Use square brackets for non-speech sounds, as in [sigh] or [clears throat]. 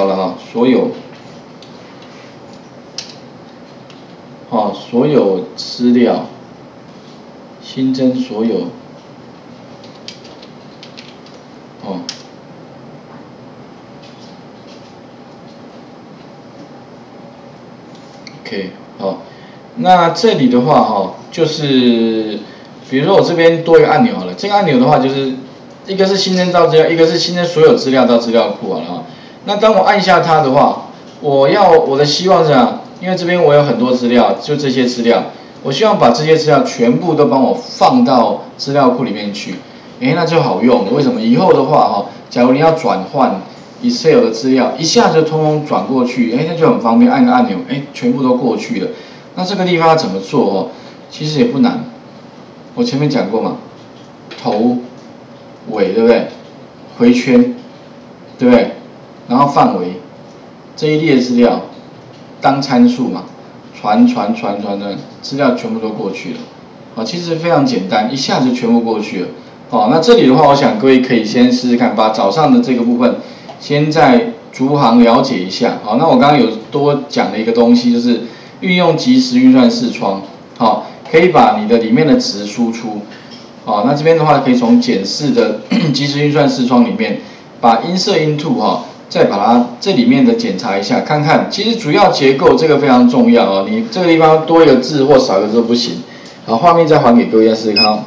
好了哈，所有，哦，所有资料，新增所有，哦，OK，好，那这里的话哈，就是比如说我这边多一个按钮好了，这个按钮的话就是一个是新增到资料，一个是新增所有资料到资料库好了哈。那当我按下它的话，我要我的希望是啊，因为这边我有很多资料，就这些资料，我希望把这些资料全部都帮我放到资料库里面去，哎，那就好用了。为什么？以后的话哈，假如你要转换 Excel 的资料，一下子通通转过去，哎，那就很方便，按个按钮，哎，全部都过去了。那这个地方要怎么做哦？其实也不难，我前面讲过嘛，头尾对不对？回圈，对不对？然后范围这一列资料当参数嘛，传传传传传，资料全部都过去了，啊，其实非常简单，一下子全部过去了，哦，那这里的话，我想各位可以先试试看，把早上的这个部分先在逐行了解一下，好，那我刚刚有多讲的一个东西就是运用即时运算视窗，好，可以把你的里面的值输出，好，那这边的话可以从检视的 [clears throat] 即时运算视窗里面把音色音图哈。再把它这里面的检查一下，看看其实主要结构这个非常重要哦。你这个地方多一个字或少一个字不行。好，画面再还给各位试试看。